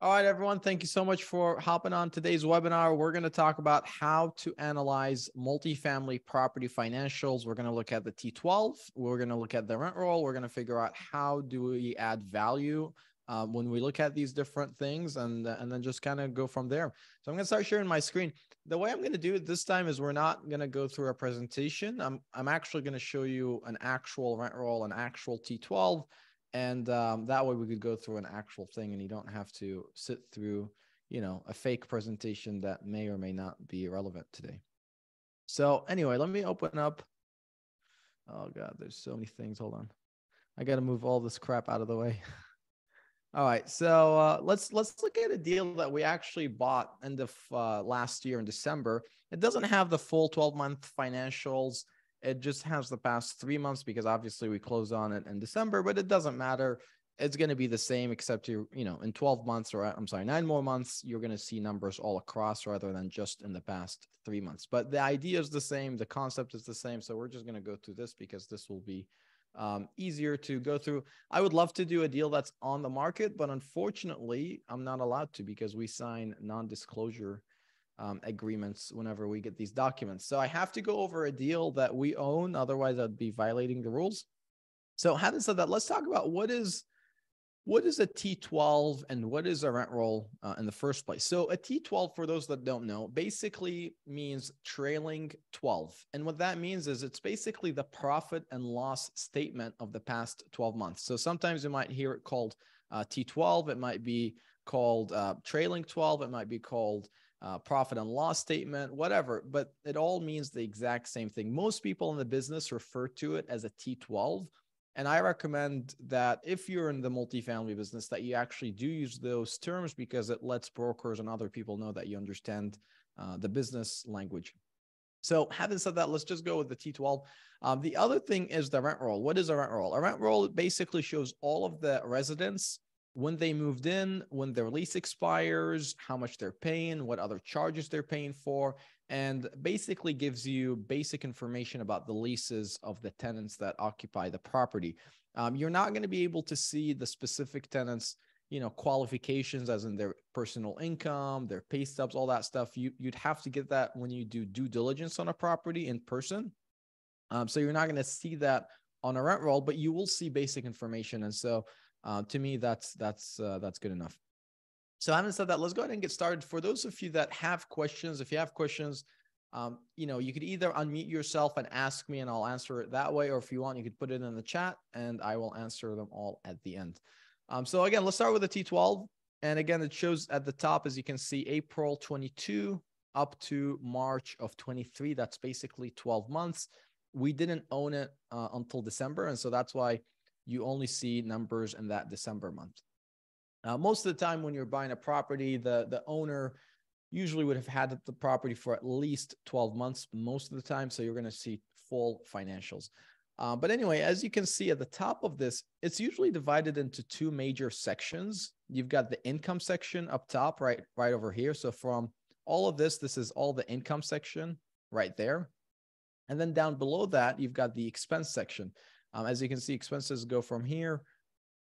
All right, everyone. Thank you so much for hopping on today's webinar. We're going to talk about how to analyze multifamily property financials. We're going to look at the T12. We're going to look at the rent roll. We're going to figure out how do we add value um, when we look at these different things and, and then just kind of go from there. So I'm going to start sharing my screen. The way I'm going to do it this time is we're not going to go through a presentation. I'm, I'm actually going to show you an actual rent roll, an actual T12 and um, that way we could go through an actual thing and you don't have to sit through you know a fake presentation that may or may not be relevant today. So anyway let me open up. Oh god there's so many things. Hold on. I got to move all this crap out of the way. All right. So uh, let's let's look at a deal that we actually bought end of uh, last year in december. It doesn't have the full 12 month financials it just has the past three months because obviously we closed on it in December, but it doesn't matter. It's going to be the same, except you, you know, in 12 months or I'm sorry, nine more months, you're going to see numbers all across rather than just in the past three months. But the idea is the same, the concept is the same. So we're just going to go through this because this will be um, easier to go through. I would love to do a deal that's on the market, but unfortunately, I'm not allowed to because we sign non-disclosure um, agreements whenever we get these documents. So I have to go over a deal that we own, otherwise I'd be violating the rules. So having said that, let's talk about what is what is a T12 and what is a rent roll uh, in the first place. So a T12, for those that don't know, basically means trailing 12. And what that means is it's basically the profit and loss statement of the past 12 months. So sometimes you might hear it called uh, T12. It might be called uh, trailing 12. It might be called uh, profit and loss statement, whatever, but it all means the exact same thing. Most people in the business refer to it as a T12. And I recommend that if you're in the multifamily business, that you actually do use those terms because it lets brokers and other people know that you understand uh, the business language. So, having said that, let's just go with the T12. Um, the other thing is the rent roll. What is a rent roll? A rent roll basically shows all of the residents when they moved in, when their lease expires, how much they're paying, what other charges they're paying for, and basically gives you basic information about the leases of the tenants that occupy the property. Um, you're not going to be able to see the specific tenants, you know, qualifications as in their personal income, their pay stubs, all that stuff. You you'd have to get that when you do due diligence on a property in person. Um, so you're not going to see that on a rent roll, but you will see basic information. And so uh, to me, that's that's uh, that's good enough. So having said that, let's go ahead and get started. For those of you that have questions, if you have questions, um, you know, you could either unmute yourself and ask me, and I'll answer it that way, or if you want, you could put it in the chat, and I will answer them all at the end. Um, so again, let's start with the T12, and again, it shows at the top, as you can see, April 22 up to March of 23. That's basically 12 months. We didn't own it uh, until December, and so that's why you only see numbers in that December month. Uh, most of the time, when you're buying a property, the, the owner usually would have had the property for at least 12 months most of the time. So you're going to see full financials. Uh, but anyway, as you can see at the top of this, it's usually divided into two major sections. You've got the income section up top, right, right over here. So from all of this, this is all the income section right there. And then down below that, you've got the expense section. Um, as you can see, expenses go from here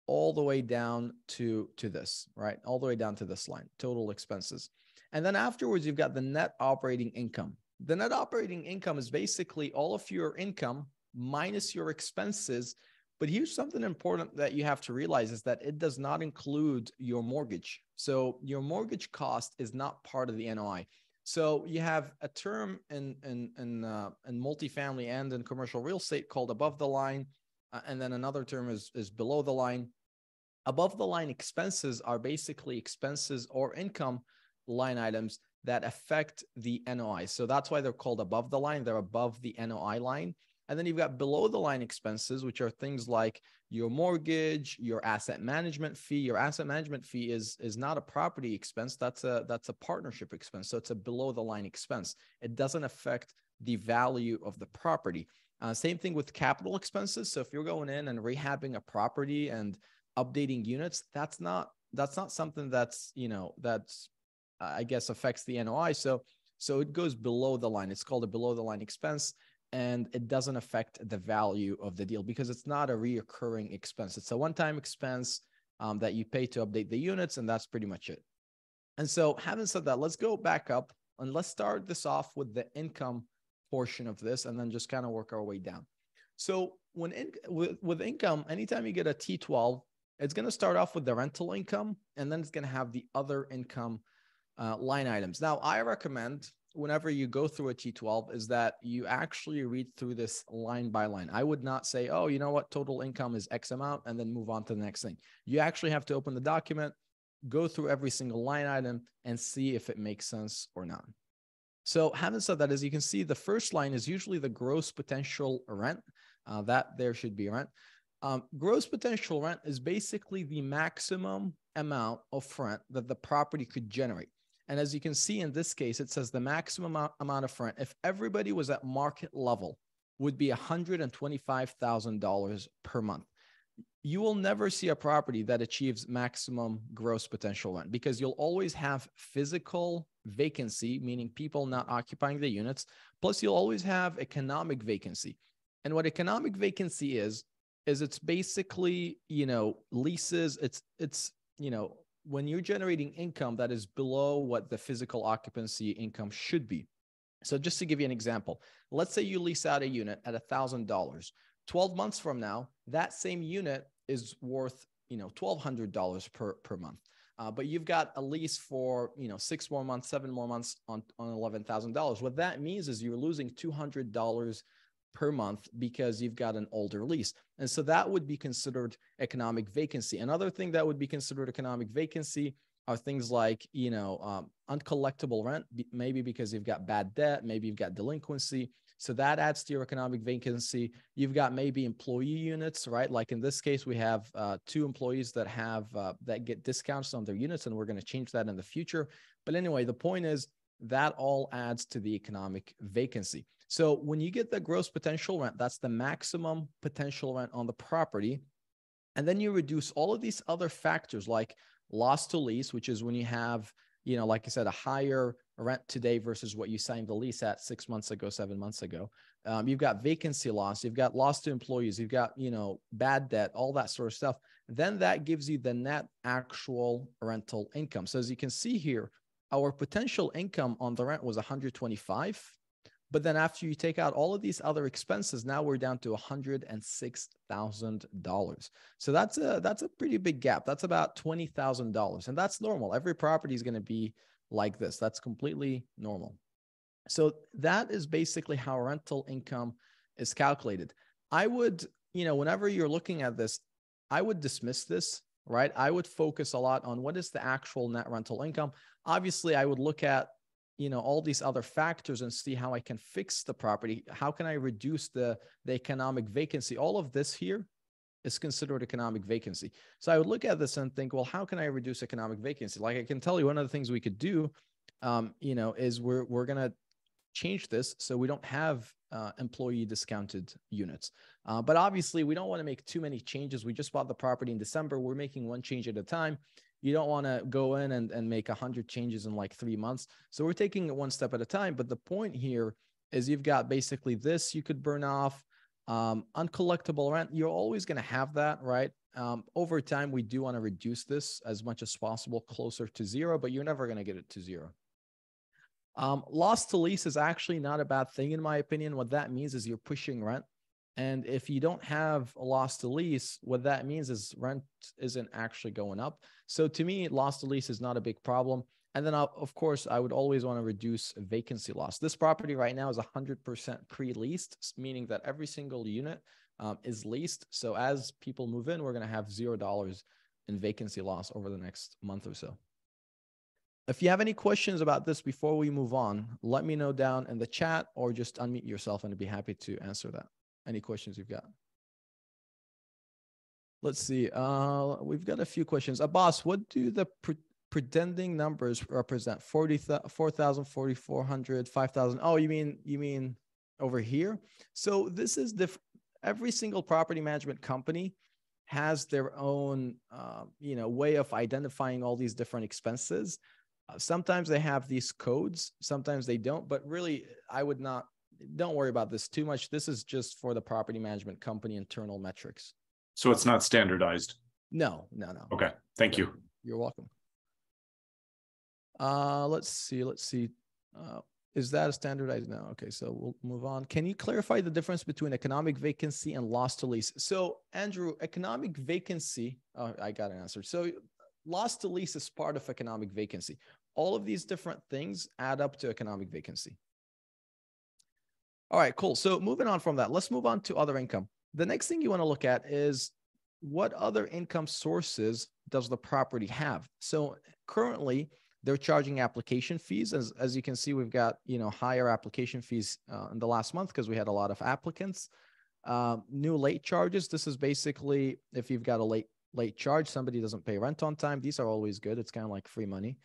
all the way down to, to this, right? All the way down to this line, total expenses. And then afterwards, you've got the net operating income. The net operating income is basically all of your income minus your expenses. But here's something important that you have to realize is that it does not include your mortgage. So your mortgage cost is not part of the NOI. So you have a term in in in, uh, in multifamily and in commercial real estate called above the line, uh, and then another term is is below the line. Above the line expenses are basically expenses or income line items that affect the NOI. So that's why they're called above the line. They're above the NOI line. And then you've got below the line expenses, which are things like your mortgage, your asset management fee. Your asset management fee is is not a property expense. That's a that's a partnership expense. So it's a below the line expense. It doesn't affect the value of the property. Uh, same thing with capital expenses. So if you're going in and rehabbing a property and updating units, that's not that's not something that's you know that's I guess affects the NOI. So so it goes below the line. It's called a below the line expense and it doesn't affect the value of the deal because it's not a reoccurring expense. It's a one-time expense. um, that you pay to update the units, and that's pretty much it. And so, having said that, let's go back up and let's start this off with the income portion of this, and then just kind of work our way down. So, when in, with, with income, anytime you get a T12, it's going to start off with the rental income, and then it's going to have the other income uh, line items. Now, I recommend whenever you go through a T12 is that you actually read through this line by line. I would not say, oh, you know what, total income is X amount, and then move on to the next thing. You actually have to open the document, go through every single line item, and see if it makes sense or not. So, having said that, as you can see, the first line is usually the gross potential rent. Uh, that there should be rent. Um, gross potential rent is basically the maximum amount of rent that the property could generate. And as you can see in this case, it says the maximum amount of rent, if everybody was at market level, would be $125,000 per month. You will never see a property that achieves maximum gross potential rent because you'll always have physical vacancy, meaning people not occupying the units. Plus, you'll always have economic vacancy. And what economic vacancy is, is it's basically, you know, leases, it's, it's, you know, when you're generating income that is below what the physical occupancy income should be. So just to give you an example, let's say you lease out a unit at $1,000. 12 months from now, that same unit is worth, you know, $1,200 per, per month. Uh, but you've got a lease for, you know, six more months, seven more months on, on $11,000. What that means is you're losing $200 per month because you've got an older lease. And so that would be considered economic vacancy. Another thing that would be considered economic vacancy are things like, you know, um, uncollectible rent, maybe because you've got bad debt, maybe you've got delinquency. So that adds to your economic vacancy. You've got maybe employee units, right? Like in this case, we have uh, two employees that have uh, that get discounts on their units, and we're going to change that in the future. But anyway, the point is that all adds to the economic vacancy. So when you get the gross potential rent, that's the maximum potential rent on the property. And then you reduce all of these other factors like loss to lease, which is when you have, you know, like I said, a higher rent today versus what you signed the lease at six months ago, seven months ago. Um, you've got vacancy loss, you've got loss to employees, you've got, you know, bad debt, all that sort of stuff. Then that gives you the net actual rental income. So as you can see here, our potential income on the rent was 125 but then after you take out all of these other expenses, now we're down to $106,000. So that's a that's a pretty big gap. That's about $20,000 and that's normal. Every property is going to be like this. That's completely normal. So that is basically how rental income is calculated. I would, you know, whenever you're looking at this, I would dismiss this, right? I would focus a lot on what is the actual net rental income. Obviously, I would look at you know all these other factors and see how i can fix the property. How can i reduce the the economic vacancy? All of this here is considered economic vacancy. So i would look at this and think well how can i reduce economic vacancy? Like i can tell you one of the things we could do um, you know is we're we're going to change this so we don't have uh, employee discounted units. Uh, but obviously we don't want to make too many changes. We just bought the property in december. We're making one change at a time you don't want to go in and, and make 100 changes in like three months. So we're taking it one step at a time. But the point here is you've got basically this you could burn off um, uncollectible rent. You're always going to have that right? Um, over time we do want to reduce this as much as possible closer to zero but you're never going to get it to zero. Um, loss to lease is actually not a bad thing in my opinion. What that means is you're pushing rent and if you don't have a loss to lease, what that means is rent isn't actually going up. So to me, loss to lease is not a big problem. And then, I'll, of course, I would always want to reduce vacancy loss. This property right now is 100% pre leased, meaning that every single unit um, is leased. So as people move in, we're going to have $0 in vacancy loss over the next month or so. If you have any questions about this before we move on, let me know down in the chat or just unmute yourself and I'd be happy to answer that any questions you've got. Let's see. Uh, we've got a few questions. Abbas, what do the pre- pretending numbers represent? 40, 4,000, 4,400, 5,000. Oh, you mean, you mean over here? So this is the, every single property management company has their own, uh, you know, way of identifying all these different expenses. Uh, sometimes they have these codes, sometimes they don't, but really I would not don't worry about this too much. This is just for the property management company internal metrics. So it's not standardized. No, no, no. Okay. Thank you. You're welcome. Uh, let's see. Let's see. Uh, is that a standardized? No. Okay. So we'll move on. Can you clarify the difference between economic vacancy and loss to lease? So, Andrew, economic vacancy, oh, I got an answer. So, loss to lease is part of economic vacancy. All of these different things add up to economic vacancy. All right, cool. So, moving on from that, let's move on to other income. The next thing you want to look at is what other income sources does the property have? So, currently, they're charging application fees. As, as you can see, we've got you know higher application fees uh, in the last month because we had a lot of applicants. Uh, new late charges. This is basically if you've got a late late charge, somebody doesn't pay rent on time. These are always good. It's kind of like free money.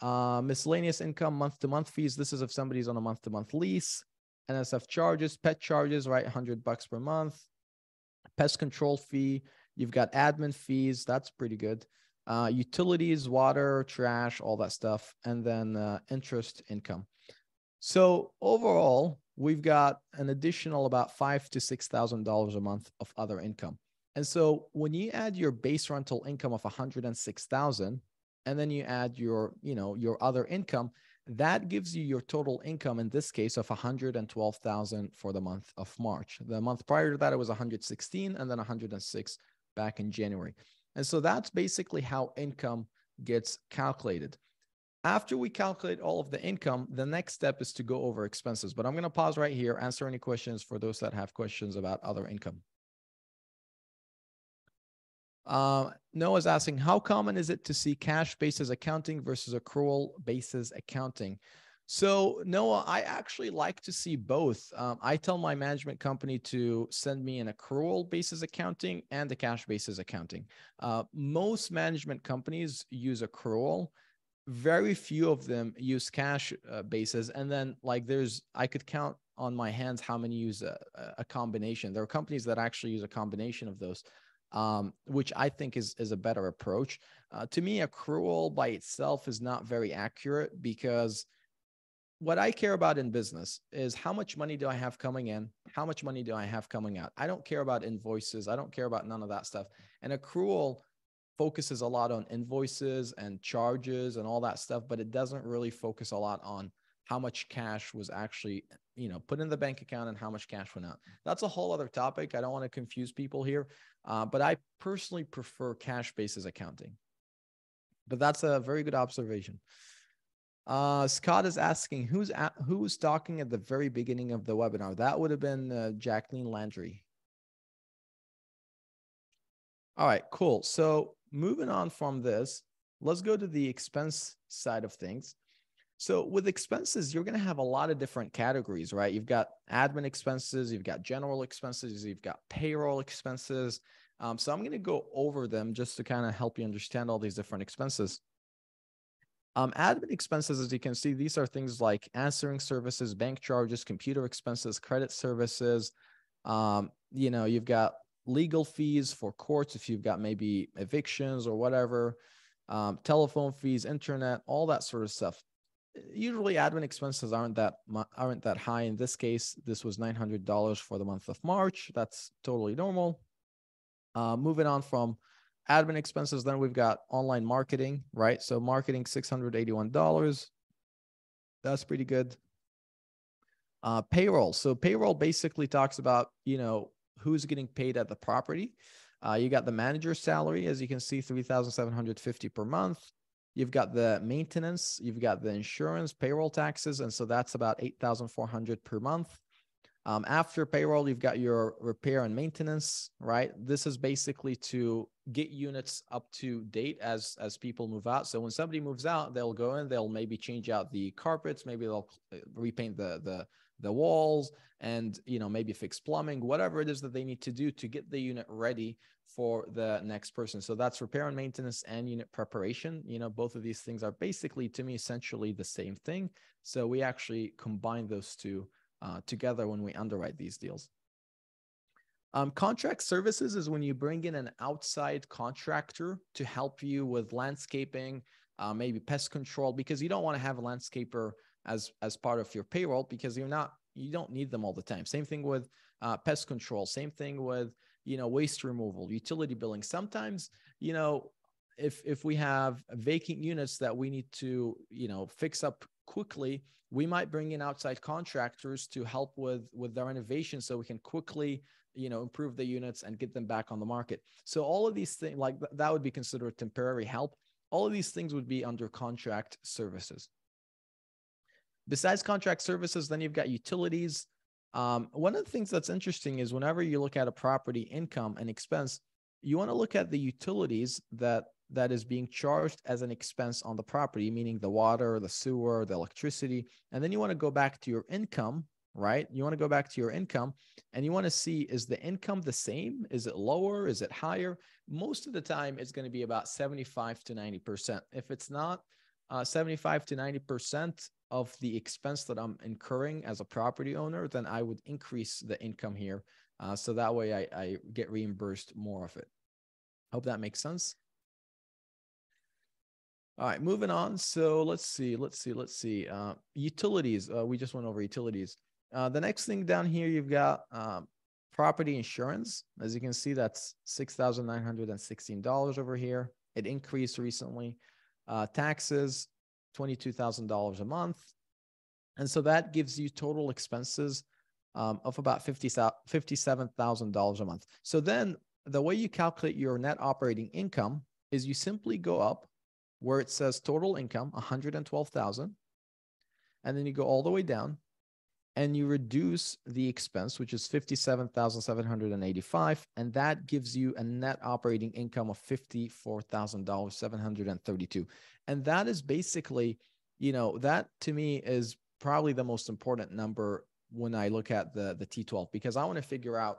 Uh, miscellaneous income, month to month fees. This is if somebody's on a month to month lease. NSF charges, pet charges, right? 100 bucks per month. Pest control fee. You've got admin fees. That's pretty good uh, utilities, water, trash, all that stuff, and then uh, interest income. So overall, we've got an additional about five to six thousand dollars a month of other income. And so when you add your base rental income of 106,000 and then you add your, you know, your other income, that gives you your total income in this case of 112,000 for the month of March. The month prior to that it was 116 and then 106 back in January. And so that's basically how income gets calculated. After we calculate all of the income, the next step is to go over expenses. But I'm going to pause right here, answer any questions for those that have questions about other income. Uh, Noah's asking, how common is it to see cash basis accounting versus accrual basis accounting? So Noah, I actually like to see both. Um, I tell my management company to send me an accrual basis accounting and a cash basis accounting. Uh, most management companies use accrual. Very few of them use cash uh, basis. And then like there's, I could count on my hands how many use a, a combination. There are companies that actually use a combination of those. Um, which I think is is a better approach. Uh, to me, accrual by itself is not very accurate because what I care about in business is how much money do I have coming in? How much money do I have coming out? I don't care about invoices. I don't care about none of that stuff. And accrual focuses a lot on invoices and charges and all that stuff, but it doesn't really focus a lot on how much cash was actually, you know, put in the bank account and how much cash went out. That's a whole other topic. I don't want to confuse people here, uh, but I personally prefer cash basis accounting. But that's a very good observation. Uh, Scott is asking who's at, who was talking at the very beginning of the webinar. That would have been uh, Jacqueline Landry. All right, cool. So moving on from this, let's go to the expense side of things. So with expenses, you're going to have a lot of different categories, right? You've got admin expenses, you've got general expenses, you've got payroll expenses. Um, so I'm going to go over them just to kind of help you understand all these different expenses. Um, admin expenses, as you can see, these are things like answering services, bank charges, computer expenses, credit services. Um, you know, you've got legal fees for courts if you've got maybe evictions or whatever, um, telephone fees, internet, all that sort of stuff. Usually, admin expenses aren't that aren't that high. In this case, this was nine hundred dollars for the month of March. That's totally normal. Uh, moving on from admin expenses. Then we've got online marketing, right? So marketing, $681. That's pretty good. Uh, payroll. So payroll basically talks about, you know, who's getting paid at the property. Uh, you got the manager's salary, as you can see, 3,750 per month. You've got the maintenance, you've got the insurance, payroll taxes, and so that's about 8,400 per month. Um, after payroll, you've got your repair and maintenance, right? This is basically to get units up to date as as people move out. So when somebody moves out, they'll go in, they'll maybe change out the carpets, maybe they'll uh, repaint the the the walls, and you know maybe fix plumbing, whatever it is that they need to do to get the unit ready for the next person. So that's repair and maintenance and unit preparation. You know, both of these things are basically to me essentially the same thing. So we actually combine those two uh, together when we underwrite these deals. Um, contract services is when you bring in an outside contractor to help you with landscaping, uh, maybe pest control, because you don't want to have a landscaper as as part of your payroll because you're not you don't need them all the time. Same thing with uh, pest control. Same thing with you know waste removal utility billing sometimes you know if if we have vacant units that we need to you know fix up quickly we might bring in outside contractors to help with with the renovation so we can quickly you know improve the units and get them back on the market so all of these things like that would be considered temporary help all of these things would be under contract services besides contract services then you've got utilities um, one of the things that's interesting is whenever you look at a property income and expense you want to look at the utilities that that is being charged as an expense on the property, meaning the water, the sewer, the electricity. And then you want to go back to your income, right? You want to go back to your income and you want to see is the income the same? Is it lower? Is it higher? Most of the time, it's going to be about 75 to 90%. If it's not uh, 75 to 90% of the expense that I'm incurring as a property owner, then I would increase the income here. Uh, so that way I, I get reimbursed more of it. Hope that makes sense. All right, moving on. So let's see, let's see, let's see. Uh, utilities. Uh, we just went over utilities. Uh, the next thing down here, you've got um, property insurance. As you can see, that's six thousand nine hundred and sixteen dollars over here. It increased recently. Uh, taxes, twenty-two thousand dollars a month, and so that gives you total expenses um, of about fifty-seven thousand dollars a month. So then, the way you calculate your net operating income is you simply go up where it says total income 112,000 and then you go all the way down and you reduce the expense which is 57,785 and that gives you a net operating income of 54,732 and that is basically you know that to me is probably the most important number when I look at the the T12 because I want to figure out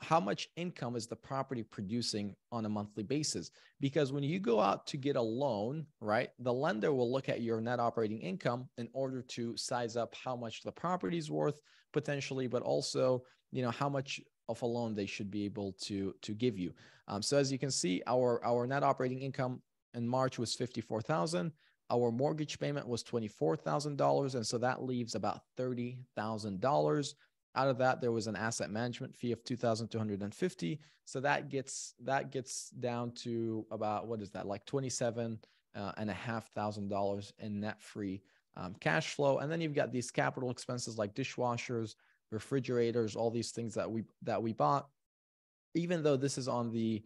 how much income is the property producing on a monthly basis? Because when you go out to get a loan right the lender will look at your net operating income in order to size up how much the property is worth potentially but also you know how much of a loan they should be able to to give you. Um, so as you can see our our net operating income in march was 54000 our mortgage payment was $24000 and so that leaves about $30000 out of that, there was an asset management fee of 2,250. So that gets that gets down to about what is that like 27 uh, and a half thousand dollars in net free um, cash flow. And then you've got these capital expenses like dishwashers, refrigerators, all these things that we that we bought. Even though this is on the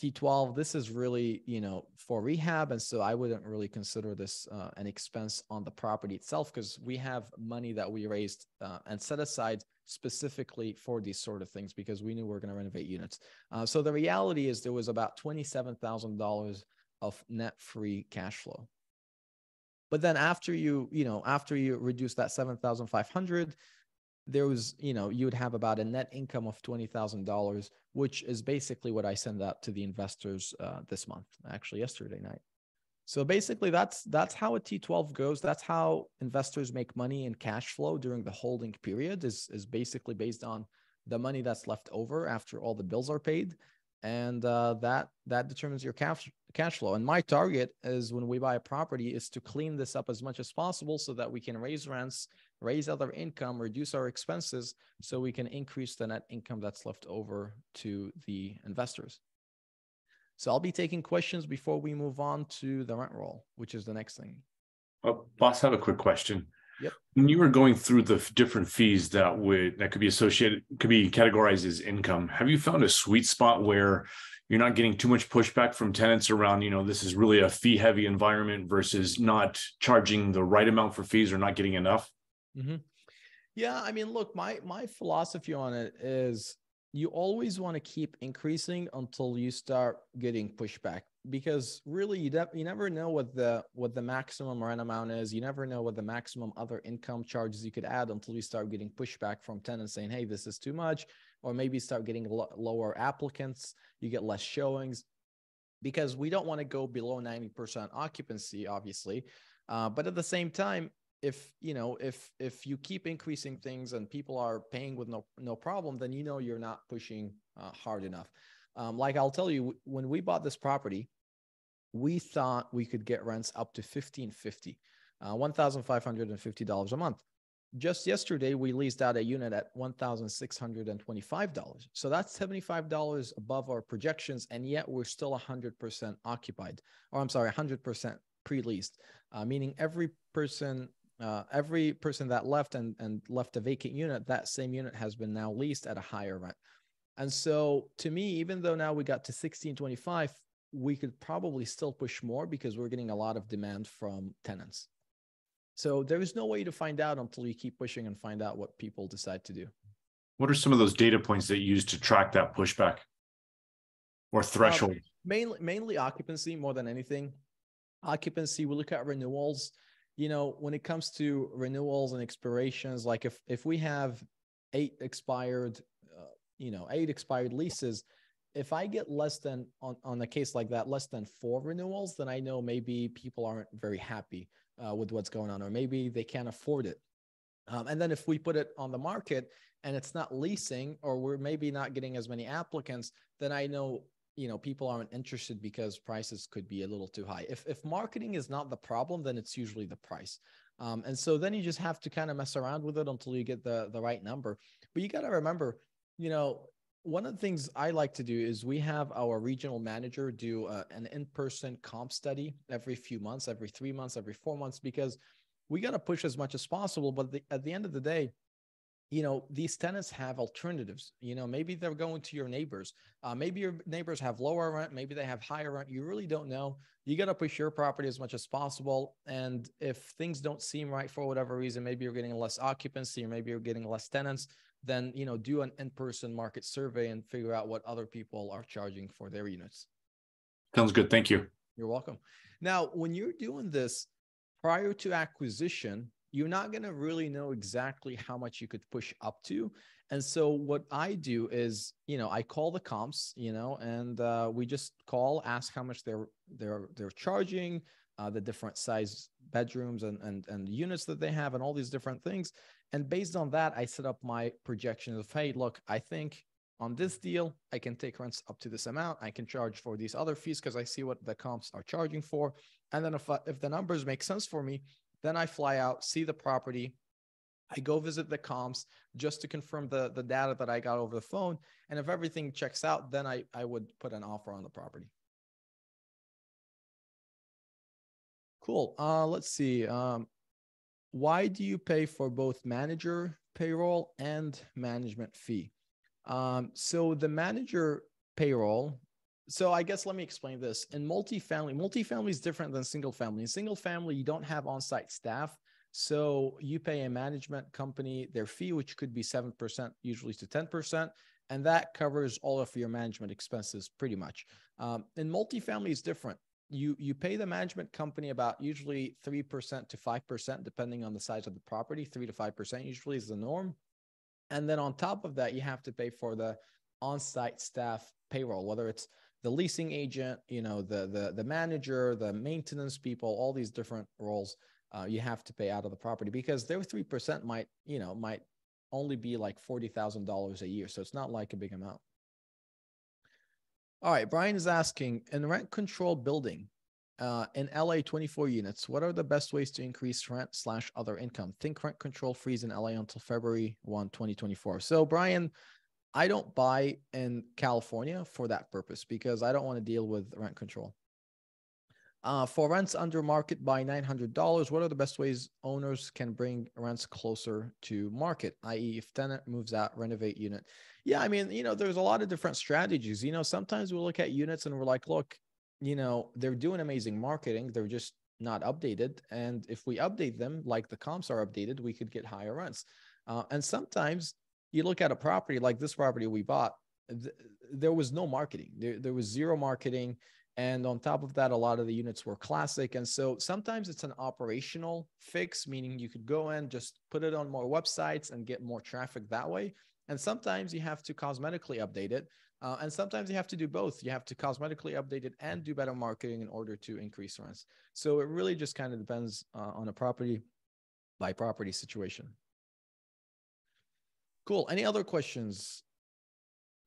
T12, this is really, you know, for rehab. And so I wouldn't really consider this uh, an expense on the property itself because we have money that we raised uh, and set aside specifically for these sort of things because we knew we are going to renovate units. Uh, so the reality is there was about $27,000 of net free cash flow. But then after you, you know, after you reduce that 7,500, there was, you know, you would have about a net income of $20,000, which is basically what I send out to the investors uh, this month, actually yesterday night. So basically that's that's how a T12 goes. That's how investors make money in cash flow during the holding period is is basically based on the money that's left over after all the bills are paid and uh, that that determines your cash cash flow. And my target is when we buy a property is to clean this up as much as possible so that we can raise rents raise other income, reduce our expenses so we can increase the net income that's left over to the investors. So I'll be taking questions before we move on to the rent roll, which is the next thing. Oh, boss, I have a quick question. Yep. When you were going through the different fees that would that could be associated, could be categorized as income, have you found a sweet spot where you're not getting too much pushback from tenants around, you know, this is really a fee heavy environment versus not charging the right amount for fees or not getting enough? Mm-hmm. Yeah, I mean, look, my my philosophy on it is you always want to keep increasing until you start getting pushback because really you, de- you never know what the what the maximum rent amount is you never know what the maximum other income charges you could add until you start getting pushback from tenants saying hey this is too much or maybe start getting lo- lower applicants you get less showings because we don't want to go below 90% occupancy obviously uh, but at the same time if you know if if you keep increasing things and people are paying with no no problem then you know you're not pushing uh, hard enough. Um, like i'll tell you when we bought this property we thought we could get rents up to 1550 uh, $1550 a month. Just yesterday we leased out a unit at $1625 so that's $75 above our projections and yet we're still 100% occupied or i'm sorry 100% pre-leased uh, meaning every person uh, every person that left and, and left a vacant unit that same unit has been now leased at a higher rent and so to me even though now we got to 1625 we could probably still push more because we're getting a lot of demand from tenants so there is no way to find out until you keep pushing and find out what people decide to do. What are some of those data points that you use to track that pushback or threshold? Um, mainly, mainly occupancy more than anything. Occupancy, we look at renewals. You know, when it comes to renewals and expirations, like if if we have eight expired, uh, you know, eight expired leases, if I get less than on on a case like that, less than four renewals, then I know maybe people aren't very happy uh, with what's going on, or maybe they can't afford it. Um, and then if we put it on the market and it's not leasing, or we're maybe not getting as many applicants, then I know you know people aren't interested because prices could be a little too high. If if marketing is not the problem, then it's usually the price. Um, and so then you just have to kind of mess around with it until you get the the right number. But you got to remember, you know, one of the things I like to do is we have our regional manager do uh, an in-person comp study every few months, every three months, every four months, because we got to push as much as possible. But the, at the end of the day, you know these tenants have alternatives you know maybe they're going to your neighbors uh, maybe your neighbors have lower rent maybe they have higher rent you really don't know. You got to push your property as much as possible and if things don't seem right for whatever reason maybe you're getting less occupancy or maybe you're getting less tenants then you know do an in-person market survey and figure out what other people are charging for their units. Sounds good. Thank you. You're welcome. Now when you're doing this prior to acquisition you're not going to really know exactly how much you could push up to and so what i do is you know i call the comps you know and uh, we just call ask how much they're they're they're charging uh, the different size bedrooms and, and and units that they have and all these different things and based on that, I set up my projections of, hey, look, I think on this deal, I can take rents up to this amount. I can charge for these other fees because I see what the comps are charging for. And then if, if the numbers make sense for me, then I fly out, see the property. I go visit the comps just to confirm the, the data that I got over the phone. And if everything checks out, then I, I would put an offer on the property. Cool. Uh, let's see. Um, why do you pay for both manager payroll and management fee? Um, so the manager payroll. So I guess let me explain this. In multifamily, multifamily is different than single family. In single family, you don't have on-site staff. So you pay a management company their fee, which could be 7%, usually to 10%. And that covers all of your management expenses pretty much. Um, in multifamily is different you you pay the management company about usually 3% to 5% depending on the size of the property 3 to 5% usually is the norm and then on top of that you have to pay for the on-site staff payroll whether it's the leasing agent you know the the the manager the maintenance people all these different roles uh, you have to pay out of the property because their 3% might you know might only be like $40,000 a year so it's not like a big amount all right, Brian is asking in rent control building uh, in LA 24 units, what are the best ways to increase rent slash other income? Think rent control freeze in LA until February 1, 2024. So, Brian, I don't buy in California for that purpose because I don't want to deal with rent control. Uh, for rents under market by $900, what are the best ways owners can bring rents closer to market, i.e., if tenant moves out, renovate unit? Yeah, I mean, you know, there's a lot of different strategies. You know, sometimes we look at units and we're like, look, you know, they're doing amazing marketing, they're just not updated. And if we update them like the comps are updated, we could get higher rents. Uh, and sometimes you look at a property like this property we bought, th- there was no marketing, there, there was zero marketing and on top of that, a lot of the units were classic. And so sometimes it's an operational fix, meaning you could go in, just put it on more websites and get more traffic that way. And sometimes you have to cosmetically update it. Uh, and sometimes you have to do both. You have to cosmetically update it and do better marketing in order to increase rents. So it really just kind of depends uh, on a property by property situation. Cool. Any other questions?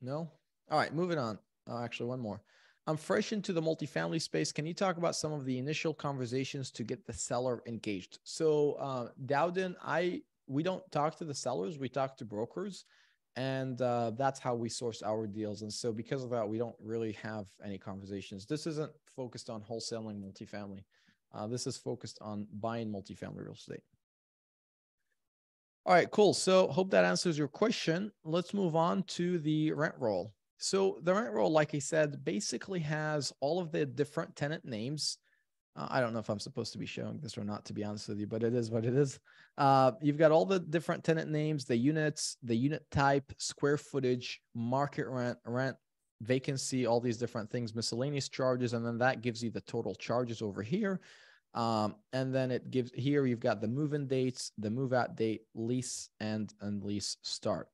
No? All right, moving on. Uh, actually, one more. I'm fresh into the multifamily space. Can you talk about some of the initial conversations to get the seller engaged? So, uh, Dowden, I we don't talk to the sellers, we talk to brokers. And uh, that's how we source our deals. And so, because of that, we don't really have any conversations. This isn't focused on wholesaling multifamily. Uh, this is focused on buying multifamily real estate. All right, cool. So, hope that answers your question. Let's move on to the rent roll. So, the rent roll, like I said, basically has all of the different tenant names uh, I don't know if I'm supposed to be showing this or not, to be honest with you, but it is what it is. Uh, you've got all the different tenant names, the units, the unit type, square footage, market rent, rent, vacancy, all these different things, miscellaneous charges, and then that gives you the total charges over here. Um, and then it gives here you've got the move-in dates, the move-out date, lease, and and lease start.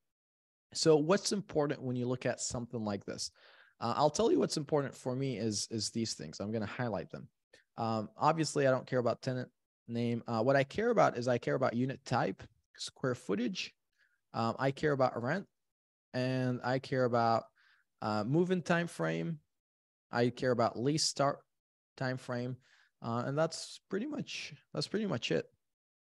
So what's important when you look at something like this? Uh, I'll tell you what's important for me is is these things. I'm going to highlight them. Um, obviously, I don't care about tenant name. Uh, what I care about is I care about unit type, square footage. Um, I care about rent, and I care about uh, move-in time frame. I care about lease start time frame, uh, and that's pretty much that's pretty much it.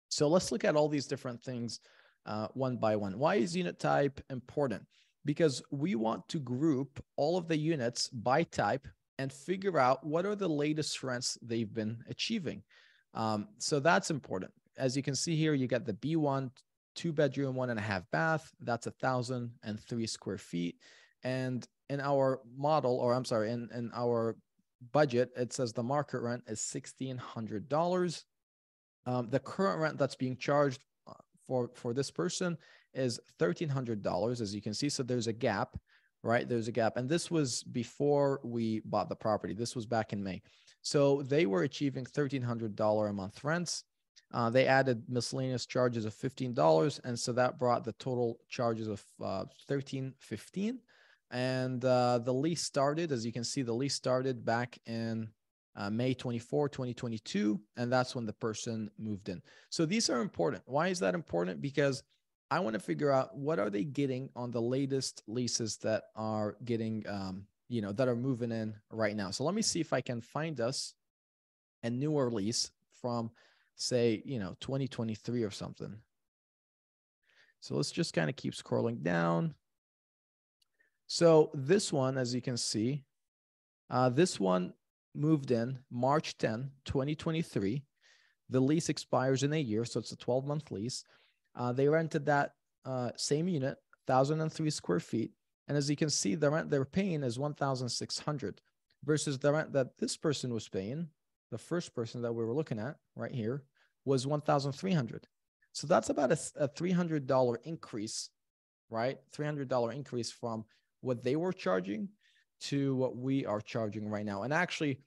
So let's look at all these different things uh, one by one. Why is unit type important? Because we want to group all of the units by type and figure out what are the latest rents they've been achieving. Um, so that's important. As you can see here, you get the B1, two bedroom, one and a half bath. That's a thousand and three square feet. And in our model, or I'm sorry, in, in our budget, it says the market rent is $1,600. Um, the current rent that's being charged uh, for, for this person is $1,300, as you can see. So there's a gap right? There's a gap. And this was before we bought the property. This was back in May. So they were achieving $1,300 a month rents. Uh, they added miscellaneous charges of $15. And so that brought the total charges of uh, $1,315. And uh, the lease started, as you can see, the lease started back in uh, May 24, 2022. And that's when the person moved in. So these are important. Why is that important? Because I want to figure out what are they getting on the latest leases that are getting, um, you know, that are moving in right now. So let me see if I can find us a newer lease from, say, you know, 2023 or something. So let's just kind of keep scrolling down. So this one, as you can see, uh, this one moved in March 10, 2023. The lease expires in a year, so it's a 12 month lease. Uh, they rented that uh, same unit, 1,003 square feet. And as you can see, the rent they're paying is 1,600 versus the rent that this person was paying, the first person that we were looking at right here, was 1,300. So that's about a, a $300 increase, right? $300 increase from what they were charging to what we are charging right now. And actually,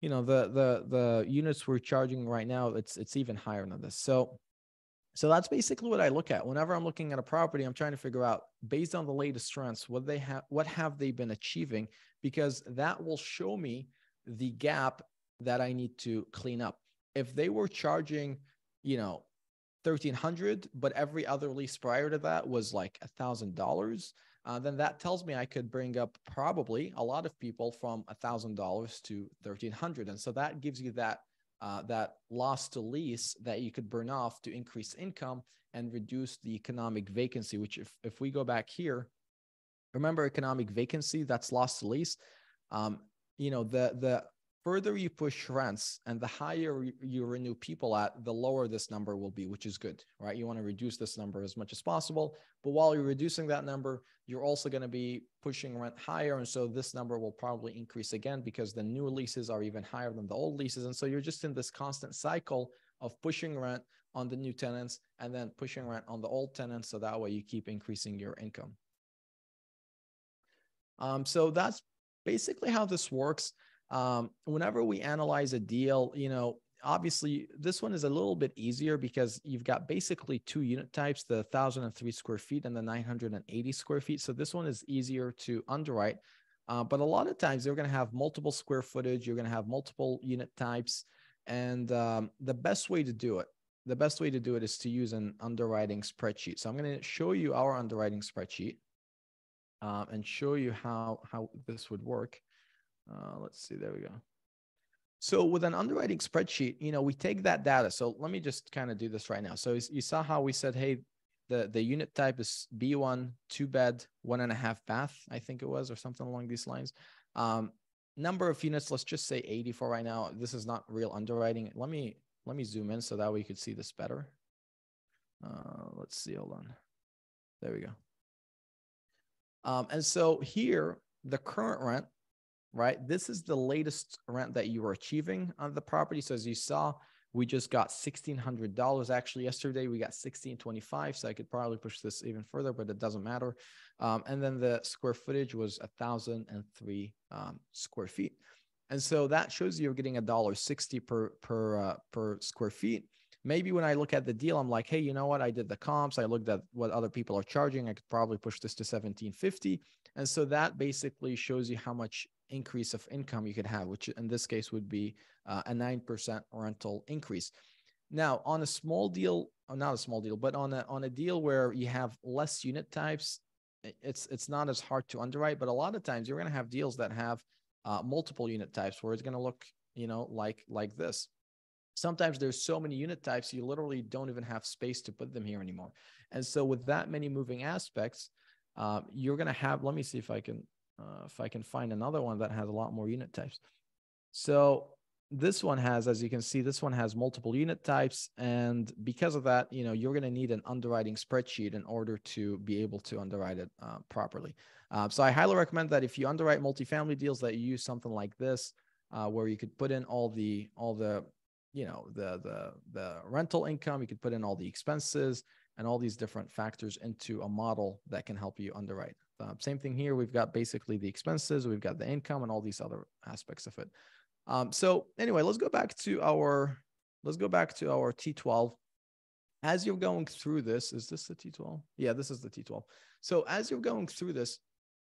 you know, the the the units we're charging right now, it's it's even higher than this. So so that's basically what I look at. Whenever I'm looking at a property, I'm trying to figure out based on the latest strengths, what they have, what have they been achieving, because that will show me the gap that I need to clean up. If they were charging, you know, 1300 but every other lease prior to that was like a thousand dollars uh, then that tells me i could bring up probably a lot of people from a thousand dollars to 1300 and so that gives you that uh, that loss to lease that you could burn off to increase income and reduce the economic vacancy, which if, if we go back here, remember economic vacancy, that's loss to lease. Um, you know, the, the further you push rents and the higher you renew people at, the lower this number will be, which is good, right? You want to reduce this number as much as possible. But while you're reducing that number, you're also going to be pushing rent higher. And so this number will probably increase again because the new leases are even higher than the old leases. And so you're just in this constant cycle of pushing rent on the new tenants and then pushing rent on the old tenants. So that way you keep increasing your income. Um, so that's basically how this works um, whenever we analyze a deal, you know, obviously this one is a little bit easier because you've got basically two unit types, the 1003 square feet and the 980 square feet. So this one is easier to underwrite. Uh, but a lot of times you're going to have multiple square footage, you're going to have multiple unit types. And um, the best way to do it, the best way to do it is to use an underwriting spreadsheet. So I'm going to show you our underwriting spreadsheet um, and show you how, how this would work. Uh, let's see, there we go. So with an underwriting spreadsheet, you know, we take that data. So let me just kind of do this right now. So you saw how we said, hey, the, the unit type is B1, two bed, one and a half bath, I think it was, or something along these lines. Um, number of units, let's just say 80 for right now. This is not real underwriting. Let me let me zoom in so that way you could see this better. Uh, let's see, hold on. There we go. Um, and so here, the current rent, right? This is the latest rent that you are achieving on the property. So as you saw, we just got $1,600. Actually, yesterday we got 1625. So I could probably push this even further, but it doesn't matter. Um, and then the square footage was 1,003 um, square feet. And so that shows you you're getting a dollar 60 per, per, uh, per square feet. Maybe when I look at the deal, I'm like, hey, you know what? I did the comps. I looked at what other people are charging. I could probably push this to 1750. And so that basically shows you how much increase of income you could have, which in this case would be uh, a 9% rental increase. Now, on a small deal, not a small deal, but on a, on a deal where you have less unit types, it's it's not as hard to underwrite. But a lot of times you're going to have deals that have uh, multiple unit types where it's going to look, you know, like like this. Sometimes there's so many unit types you literally don't even have space to put them here anymore. And so with that many moving aspects, uh, you're going to have. Let me see if I can uh, if I can find another one that has a lot more unit types. So this one has, as you can see, this one has multiple unit types. And because of that, you know, you're going to need an underwriting spreadsheet in order to be able to underwrite it uh, properly. Uh, so I highly recommend that if you underwrite multifamily deals that you use something like this, uh, where you could put in all the, all the, you know, the, the, the rental income, you could put in all the expenses and all these different factors into a model that can help you underwrite. Uh, same thing here. We've got basically the expenses, we've got the income, and all these other aspects of it. Um, so anyway, let's go back to our let's go back to our T12. As you're going through this, is this the T12? Yeah, this is the T12. So as you're going through this,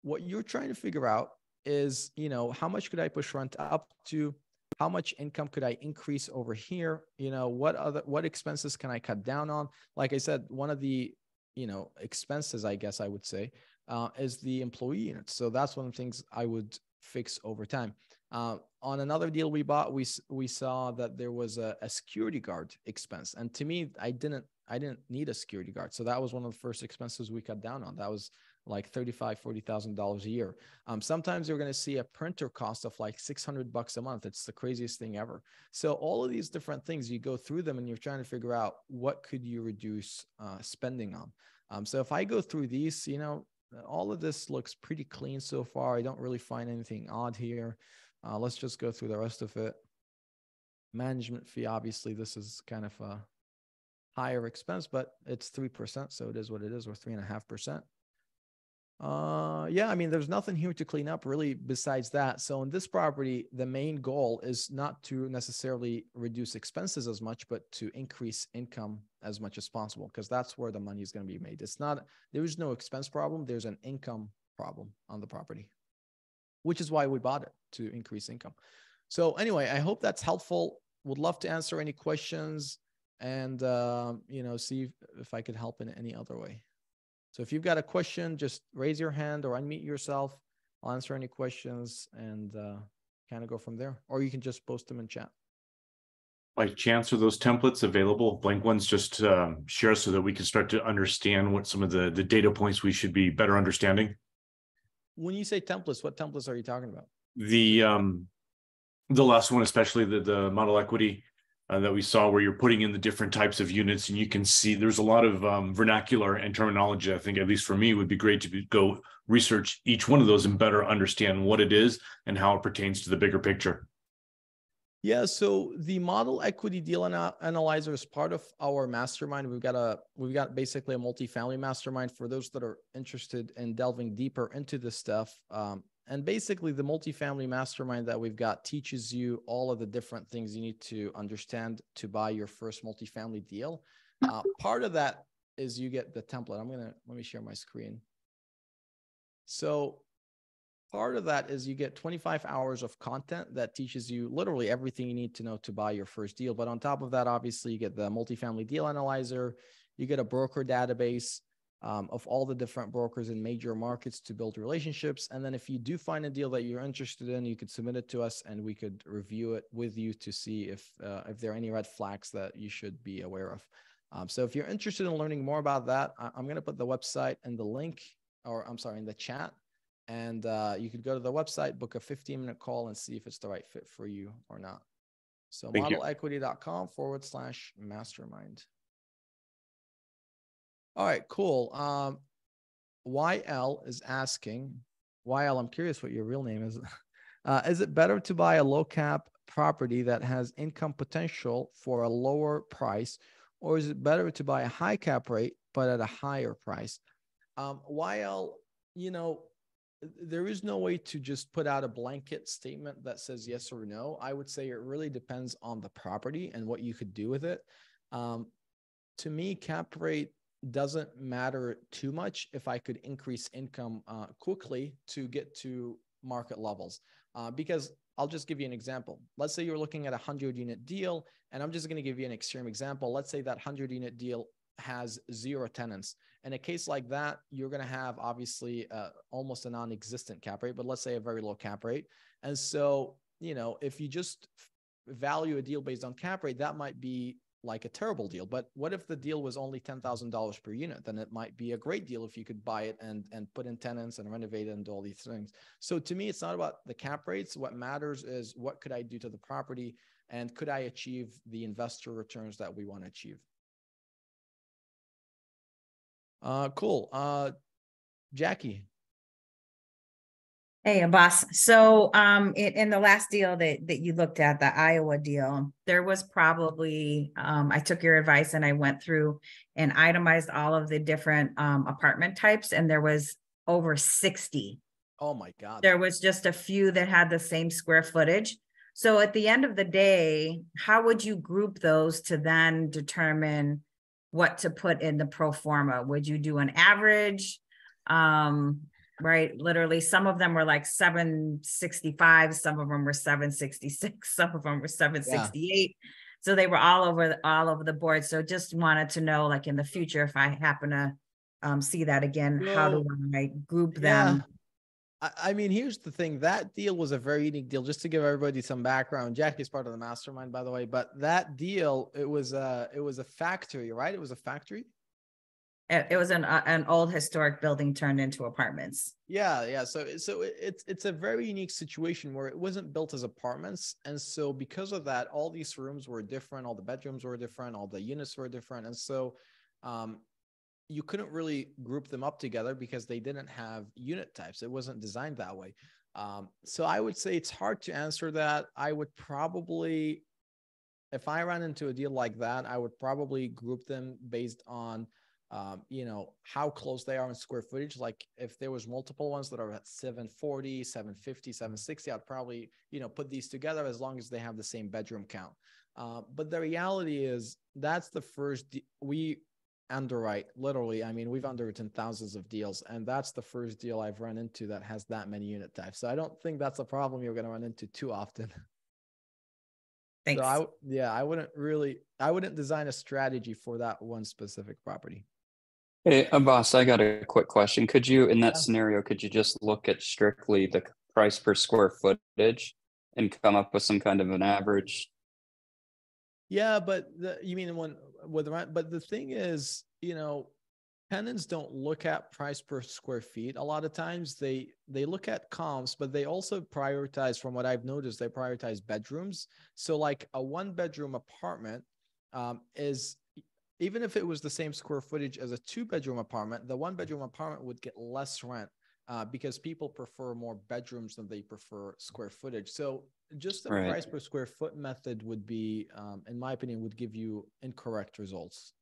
what you're trying to figure out is, you know, how much could I push rent up to? How much income could I increase over here? You know, what other what expenses can I cut down on? Like I said, one of the you know expenses, I guess I would say, uh, is the employee unit. So that's one of the things I would fix over time. Uh, on another deal we bought, we we saw that there was a, a, security guard expense, and to me, I didn't I didn't need a security guard, so that was one of the first expenses we cut down on. That was like thirty-five, forty thousand dollars a year. Um, sometimes you're going to see a printer cost of like six hundred bucks a month. It's the craziest thing ever. So all of these different things, you go through them, and you're trying to figure out what could you reduce uh, spending on. Um, so if I go through these, you know, all of this looks pretty clean so far. I don't really find anything odd here. Uh, let's just go through the rest of it. Management fee, obviously, this is kind of a higher expense, but it's 3%. So it is what it is, or 3.5%. Uh, yeah, I mean, there's nothing here to clean up really besides that. So in this property, the main goal is not to necessarily reduce expenses as much, but to increase income as much as possible because that's where the money is going to be made. It's not, there is no expense problem. There's an income problem on the property, which is why we bought it to increase income. So anyway, I hope that's helpful. Would love to answer any questions and, uh, you know, see if, if I could help in any other way. So if you've got a question, just raise your hand or unmute yourself. I'll answer any questions and uh, kind of go from there. Or you can just post them in chat. By chance, are those templates available? Blank ones just um, share so that we can start to understand what some of the, the data points we should be better understanding? When you say templates, what templates are you talking about? The um, the last one, especially the the model equity uh, that we saw where you're putting in the different types of units and you can see there's a lot of um, vernacular and terminology i think at least for me would be great to be, go research each one of those and better understand what it is and how it pertains to the bigger picture. Yeah so the model equity deal ana- analyzer is part of our mastermind. We've got a we've got basically a multi-family mastermind. For those that are interested in delving deeper into this stuff um, and basically, the multifamily mastermind that we've got teaches you all of the different things you need to understand to buy your first multifamily deal. Uh, part of that is you get the template. I'm gonna let me share my screen. So part of that is you get 25 hours of content that teaches you literally everything you need to know to buy your first deal. But on top of that, obviously, you get the multifamily deal analyzer, you get a broker database, um, of all the different brokers in major markets to build relationships. And then if you do find a deal that you're interested in, you could submit it to us and we could review it with you to see if uh, if there are any red flags that you should be aware of. Um, so if you're interested in learning more about that, I- am going to put the website and the link, or I'm sorry, in the chat. And uh, you could go to the website, book a 15 minute call, and see if it's the right fit for you or not. So modelequity.com forward slash mastermind. All right, cool. Um, YL is asking, YL, I'm curious what your real name is. Uh, is it better to buy a low cap property that has income potential for a lower price, or is it better to buy a high cap rate but at a higher price? Um, YL, you know, there is no way to just put out a blanket statement that says yes or no. I would say it really depends on the property and what you could do with it. Um, to me, cap rate doesn't matter too much if I could increase income uh, quickly to get to market levels. Uh, because I'll just give you an example. Let's say you're looking at a 100 unit deal, and I'm just going to give you an extreme example. Let's say that 100 unit deal has zero tenants. In a case like that, you're going to have obviously uh, almost a non existent cap rate, but let's say a very low cap rate. And so, you know, if you just value a deal based on cap rate, that might be like a terrible deal. But what if the deal was only ten thousand dollars per unit? Then it might be a great deal if you could buy it and and put in tenants and renovate it and do all these things. So to me, it's not about the cap rates. What matters is what could I do to the property and could I achieve the investor returns that we want to achieve. Uh, cool. Uh, Jackie, Hey, Abbas. So, um, in, in the last deal that, that you looked at, the Iowa deal, there was probably, um, I took your advice and I went through and itemized all of the different, um, apartment types and there was over sixty. Oh my God. There was just a few that had the same square footage. So at the end of the day, how would you group those to then determine what to put in the pro forma? Would you do an average? Um, right? Literally, some of them were like 765, some of them were 766, some of them were 768. Yeah. So they were all over the, all over the board. So just wanted to know, like in the future, if I happen to um, see that again, how do I group them? Yeah. I mean, here's the thing. That deal was a very unique deal. Just to give everybody some background, Jackie's part of the mastermind, by the way. But that deal, it was a it was a factory, right? It was a factory it was an uh, an old historic building turned into apartments. Yeah, yeah. So so it's it's a very unique situation where it wasn't built as apartments, and so because of that, all these rooms were different, all the bedrooms were different, all the units were different, and so um, you couldn't really group them up together because they didn't have unit types. It wasn't designed that way. Um, so I would say it's hard to answer that. I would probably, if I ran into a deal like that, I would probably group them based on um, you know, how close they are in square footage. Like if there was multiple ones that are at 740, 750, 760, I'd probably, you know, put these together as long as they have the same bedroom count. Uh, but the reality is that's the first de- we underwrite literally. I mean, we've underwritten thousands of deals, and that's the first deal I've run into that has that many unit types. So I don't think that's a problem you're going to run into too often. Thanks. So I, yeah, I wouldn't really, I wouldn't design a strategy for that one specific property. Hey, Abbas, I got a quick question. Could you, in that scenario, could you just look at strictly the price per square footage and come up with some kind of an average? Yeah, but the, you mean when with rent? But the thing is, you know, tenants don't look at price per square feet. A lot of times they they look at comps, but they also prioritize. From what I've noticed, they prioritize bedrooms. So, like a one bedroom apartment um, is even if it was the same square footage as a two bedroom apartment, the one bedroom apartment would get less rent uh, because people prefer more bedrooms than they prefer square footage. So just the right. price per square foot method would be, um, in my opinion, would give you incorrect results.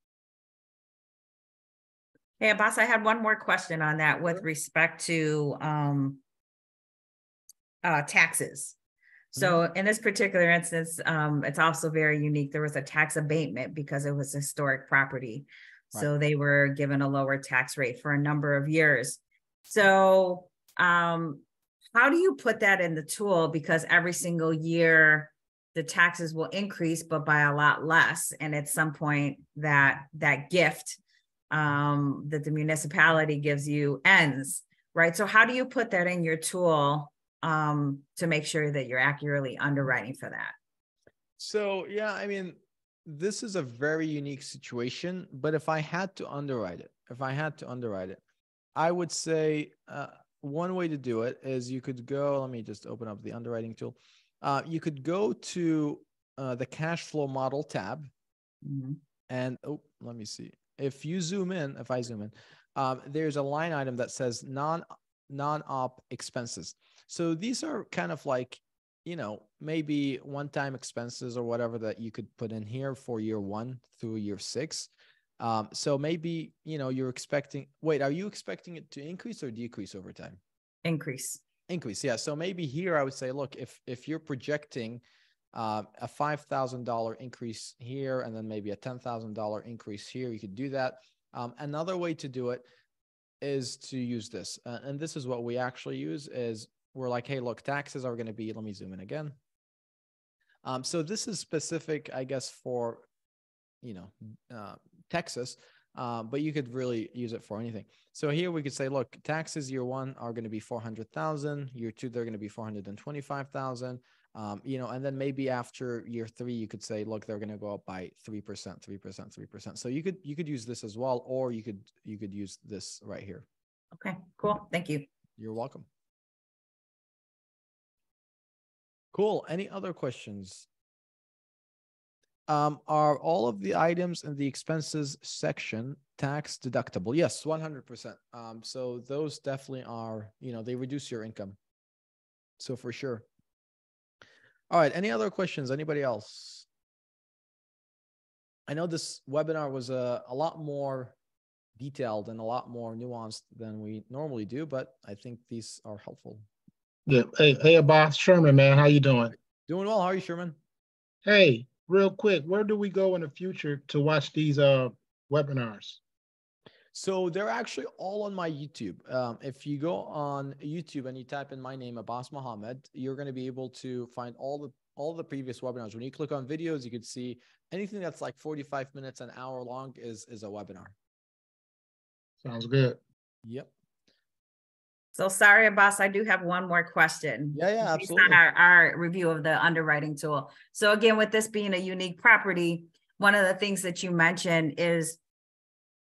Hey, boss, I had one more question on that with respect to um, uh, taxes. So mm-hmm. in this particular instance, um, it's also very unique. There was a tax abatement because it was historic property. Right. So they were given a lower tax rate for a number of years. So um, how do you put that in the tool? Because every single year the taxes will increase, but by a lot less. And at some point that that gift um, that the municipality gives you ends, right? So how do you put that in your tool um, to make sure that you're accurately underwriting for that? So yeah, I mean, this is a very unique situation. But if I had to underwrite it, if I had to underwrite it, I would say uh, one way to do it is you could go. Let me just open up the underwriting tool. Uh, you could go to uh, the cash flow model tab, Mhm. and oh, let me see. If you zoom in, if I zoom in, um, there's a line item that says non non op expenses. So these are kind of like you know maybe one time expenses or whatever that you could put in here for year one through year six. Um, so maybe you know you're expecting. Wait, are you expecting it to increase or decrease over time? Increase. increase yeah so maybe here i would say look if if you're projecting uh, a $5000 increase here and then maybe a $10000 increase here you could do that um, another way to do it is to use this uh, and this is what we actually use is we're like hey look taxes are going to be let me zoom in again um, so this is specific i guess for you know uh, texas uh, but you could really use it for anything. So here we could say, look, taxes year one are going to be 400,000. Year two, they're going to be 425,000. Um, you know, and then maybe after year three, you could say, look, they're going to go up by 3%, 3%, 3%. So you could, you could use this as well, or you could, you could use this right here. Okay, cool. Thank you. You're welcome. Cool. Any other questions? Um, are all of the items in the expenses section tax deductible? Yes, 100%. Um, so those definitely are, you know, they reduce your income. So for sure. All right. Any other questions? Anybody else? I know this webinar was a, a lot more detailed and a lot more nuanced than we normally do, but I think these are helpful. Yeah. Hey, hey, Abbas Sherman, man, how you doing? Doing well. How are you, Sherman? Hey, real quick, where do we go in the future to watch these uh webinars? So they're actually all on my YouTube. Um, if you go on YouTube and you type in my name, Abbas Mohammed, you're going to be able to find all the all the previous webinars. When you click on videos, you can see anything that's like 45 minutes, an hour long is is a webinar. Sounds good. Yep. So sorry, Abbas, I do have one more question. Yeah, yeah, based on. Our, our review of the underwriting tool. So again, with this being a unique property, one of the things that you mentioned is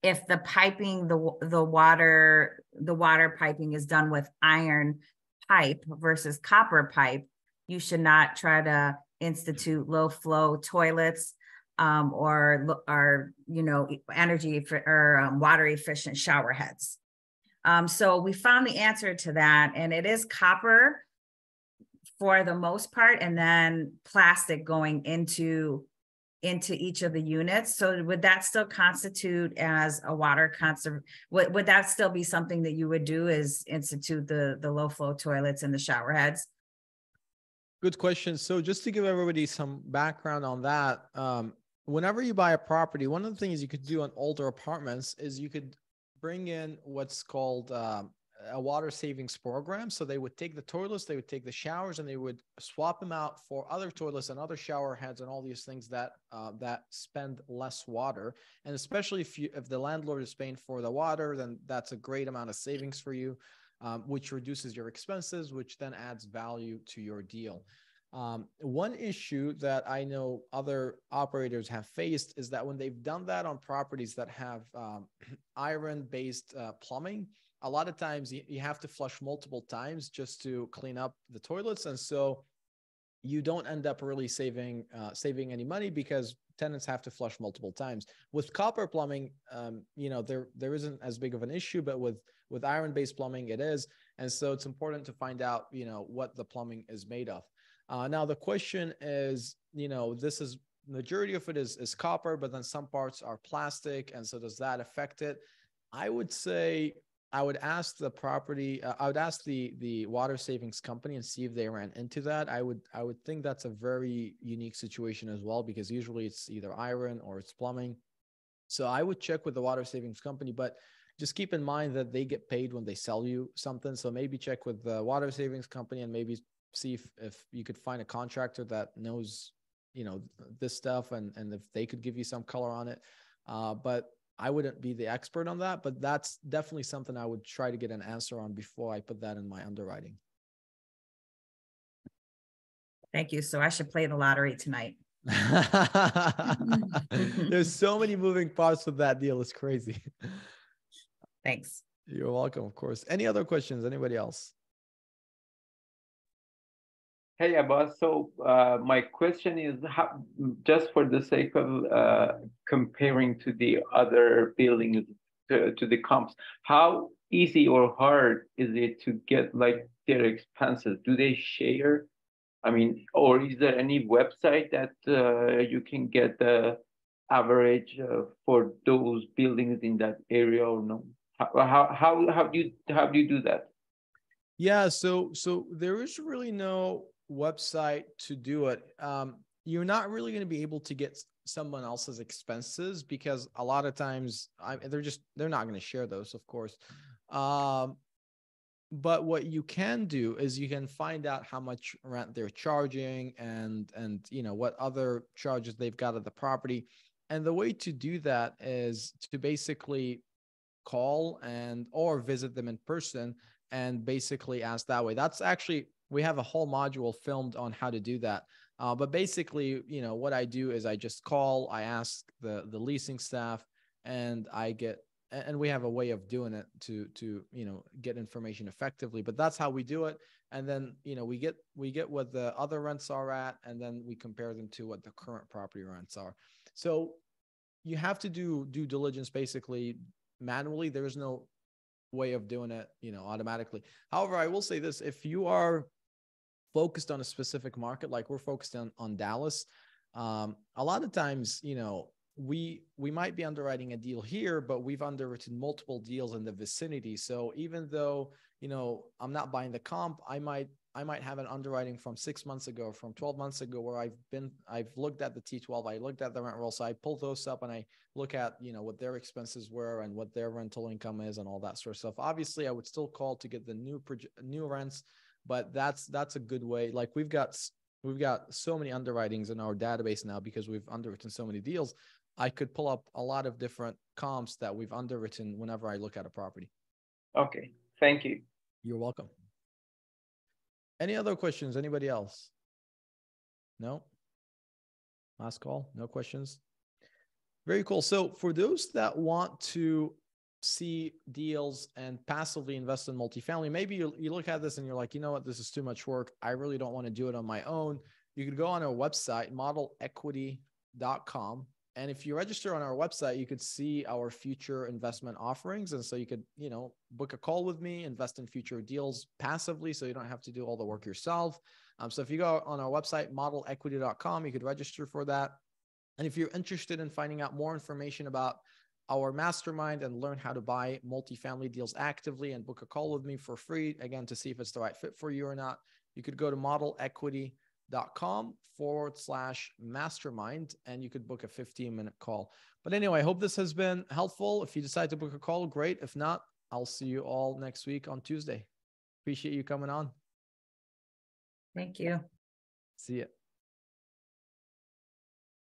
if the piping, the, the water, the water piping is done with iron pipe versus copper pipe, you should not try to institute low flow toilets um, or, or, you know, energy effi- or um, water efficient shower heads. Um, so we found the answer to that, and it is copper for the most part, and then plastic going into into each of the units. So would that still constitute as a water conserv? Would would that still be something that you would do? Is institute the the low flow toilets and the shower heads? Good question. So just to give everybody some background on that, um, whenever you buy a property, one of the things you could do on older apartments is you could bring in what's called um, a water savings program. So they would take the toilets, they would take the showers, and they would swap them out for other toilets and other shower heads and all these things that uh, that spend less water. And especially if you if the landlord is paying for the water, then that's a great amount of savings for you, um, which reduces your expenses, which then adds value to your deal. Um, one issue that I know other operators have faced is that when they've done that on properties that have um, iron based uh, plumbing, a lot of times you, you have to flush multiple times just to clean up the toilets. And so you don't end up really saving uh, saving any money because tenants have to flush multiple times. With copper plumbing, um, you know there there isn't as big of an issue, but with with iron based plumbing, it is. And so it's important to find out you know what the plumbing is made of. Uh, now the question is, you know, this is majority of it is is copper, but then some parts are plastic, and so does that affect it? I would say I would ask the property, uh, I would ask the the water savings company and see if they ran into that. I would I would think that's a very unique situation as well because usually it's either iron or it's plumbing. So I would check with the water savings company, but just keep in mind that they get paid when they sell you something. So maybe check with the water savings company and maybe see if, if you could find a contractor that knows, you know, this stuff and, and if they could give you some color on it. Uh, but I wouldn't be the expert on that, but that's definitely something I would try to get an answer on before I put that in my underwriting. Thank you. So I should play the lottery tonight. There's so many moving parts with that deal. It's crazy. Thanks. You're welcome, of course. Any other questions? Anybody else? Hey, Abbas. So uh, my question is, how, just for the sake of uh, comparing to the other buildings, to, to the comps, how easy or hard is it to get like their expenses? Do they share? I mean, or is there any website that uh, you can get the average uh, for those buildings in that area or no? How, how, how, how do you, how do you do that? Yeah, so so there is really no website to do it, um, you're not really going to be able to get someone else's expenses because a lot of times I, they're just they're not going to share those, of course. Um, but what you can do is you can find out how much rent they're charging and and you know what other charges they've got at the property and the way to do that is to basically call and or visit them in person and basically ask that way that's actually we have a whole module filmed on how to do that. Uh, but basically, you know, what I do is I just call, I ask the the leasing staff, and I get and we have a way of doing it to to you know get information effectively but that's how we do it. And then you know we get we get what the other rents are at and then we compare them to what the current property rents are. So you have to do due diligence basically manually. There is no way of doing it you know automatically. However i will say this. If you are focused on a specific market, like we're focused on on Dallas, um, a lot of times, you know, we we might be underwriting a deal here, but we've underwritten multiple deals in the vicinity. So even though you know I'm not buying the comp, I might I might have an underwriting from six months ago, from 12 months ago, where I've been, I've looked at the T12, I looked at the rent roll. So I pull those up and I look at, you know, what their expenses were and what their rental income is and all that sort of stuff. Obviously, I would still call to get the new, new rents, but that's that's a good way like we've got we've got so many underwritings in our database now because we've underwritten so many deals. I could pull up a lot of different comps that we've underwritten whenever i look at a property. Okay. Thank you. You're welcome. Any other questions? Anybody else? No? Last call? No questions? Very cool. So for those that want to see deals and passively invest in multifamily, maybe you, you look at this and you're like, you know what, this is too much work. I really don't want to do it on my own. You could go on our website, modelequity.com. And if you register on our website, you could see our future investment offerings. And so you could, you know, book a call with me, invest in future deals passively so you don't have to do all the work yourself. Um, so if you go on our website, modelequity.com, you could register for that. And if you're interested in finding out more information about our mastermind and learn how to buy multifamily deals actively and book a call with me for free again to see if it's the right fit for you or not. You could go to modelequity.com forward slash mastermind and you could book a 15 minute call. But anyway i hope this has been helpful. If you decide to book a call great. If not i'll see you all next week on tuesday. Appreciate you coming on. Thank you. See you